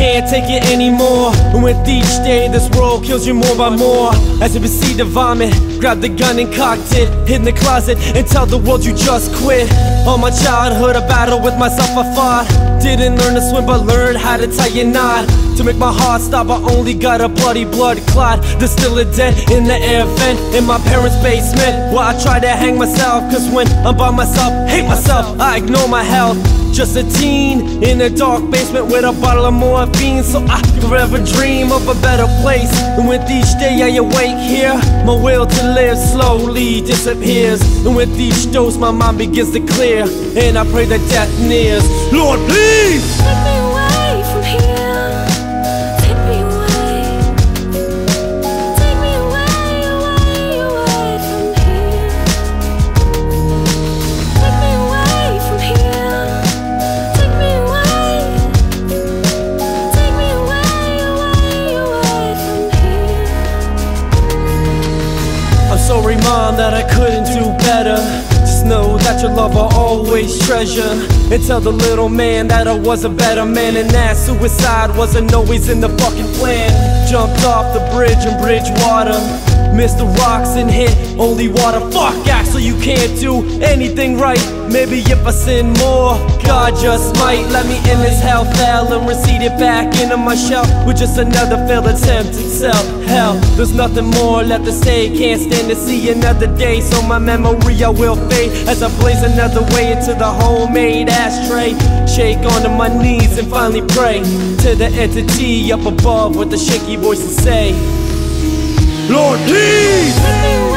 can't take it anymore. And with each day, this world kills you more by more. As you proceed to vomit, grab the gun and cocked it. Hid in the closet and tell the world you just quit. All my childhood, a battle with myself I fought. Didn't learn to swim, but learned how to tie a knot. To make my heart stop, I only got a bloody blood clot. There's still a dead in the air vent in my parents' basement. Where I try to hang myself, cause when I'm by myself, hate myself, I ignore my health. Just a teen in a dark basement with a bottle of morphine. So I forever dream of a better place. And with each day I awake here My will to live slowly disappears. And with each dose my mind begins to clear. And I pray that death nears. Lord please! That I couldn't do better. Just know that your love I'll always treasure. And tell the little man that I was a better man, and that suicide wasn't always in the fucking plan. Jumped off the bridge in Bridgewater. Missed the rocks and hit only water. Fuck, actually, you can't do anything right. Maybe if I sin more, God just might let me in this hell fell and recede it back into my shell with just another failed attempt at self. Hell, there's nothing more left to say. Can't stand to see another day, so my memory I will fade as I blaze another way into the homemade ashtray. Shake onto my knees and finally pray to the entity up above with a shaky voice and say, Lord, me